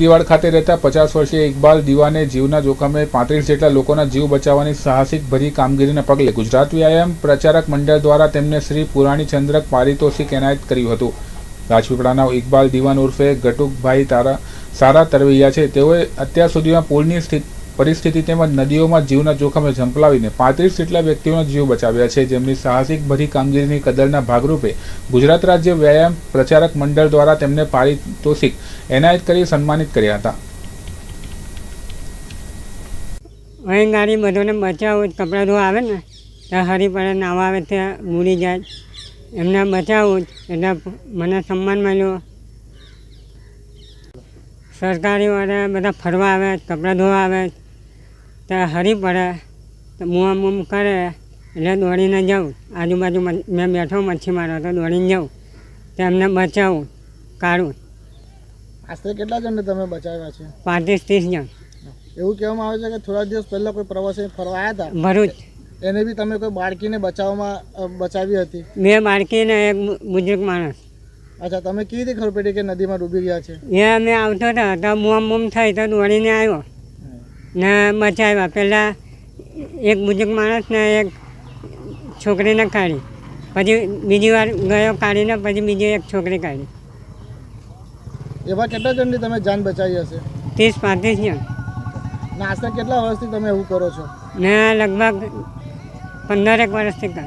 દિવાડ ખાતે રહેતા પચાસ વર્ષીય ઇકબાલ દીવાને જીવના જોખમે પાંત્રીસ જેટલા લોકોના જીવ બચાવવાની સાહસિક ભરી કામગીરીના પગલે ગુજરાત વ્યાયામ પ્રચારક મંડળ દ્વારા તેમને શ્રી પુરાણી ચંદ્રક પારિતોષિક એનાયત કર્યું હતું. રાજપીપળાના ઇકબાલ દીવાન ઉર્ફે ગટુકભાઈ તારા સારા તરવૈયા છે. તેઓએ અત્યાર સુધીમાં પુલની સ્થિત પરિસ્થિતિ તેમજ નદીઓમાં જીવના જોખમે ઝંપલાવીને પાંત્રીસ જેટલા વ્યક્તિઓના જીવ બચાવ્યા છે. જેમની સાહસિક ભરી કામગીરીની કદરના ભાગરૂપે ગુજરાત રાજ્ય વ્યાયામ પ્રચારક મંડળ દ્વારા તેમને પારિતોષિક એનાયત કરી સન્માનિત કર્યા હતા. અહીં ગાડી બધોને બચાવો, કપડાં ધોવા આવે ને, ત્યાં હરી પડે નાવા આવે, ત્યાં મૂડી જાય. એમને બચાવું એટલે મને સન્માન મળ્યું. સરકારીવાળા બધા ફરવા આવે, કપડાં ધોવા આવે. ત્યાં હરી પડે. તો મુઆ મુમ કરે એટલે દોડીને જાઉં. આજુબાજુ મેં બેઠો મચ્છી મારો તો દોડીને જાઉં. તો એમને બચાવું કાઢું. આશરે કેટલા જણને તમે બચાવ્યા છે? પાંત્રીસ ત્રીસ જણ. એવું કહેવામાં આવે છે કે થોડા દિવસ પહેલાં કોઈ પ્રવાસી ફરવા આવ્યા હતા ભરૂચ. એને બી તમે કોઈ બાળકીને બચાવવામાં બચાવી હતી? બે બાળકીને એક બુજુર્ગ માણસ. અચ્છા તમે કેવી રીતે ખબર પડી કે નદીમાં ડૂબી ગયા છે? એ અમે આવતો હતો તો મોમ મુમ થઈ તો દોડીને આવ્યો. ને બચાવ્યા પહેલાં એક બુજુર્ગ માણસને એક છોકરીને કાઢી. પછી બીજી વાર ગયો કાઢીને પછી બીજી એક છોકરી કાઢી. એવા કેટલા જણની તમે જાન બચાવી હશે? ત્રીસ પાંત્રીસ જણ. નાસ્તા કેટલા વર્ષથી તમે એવું કરો છો? ને લગભગ પંદરેક વર્ષથી કર.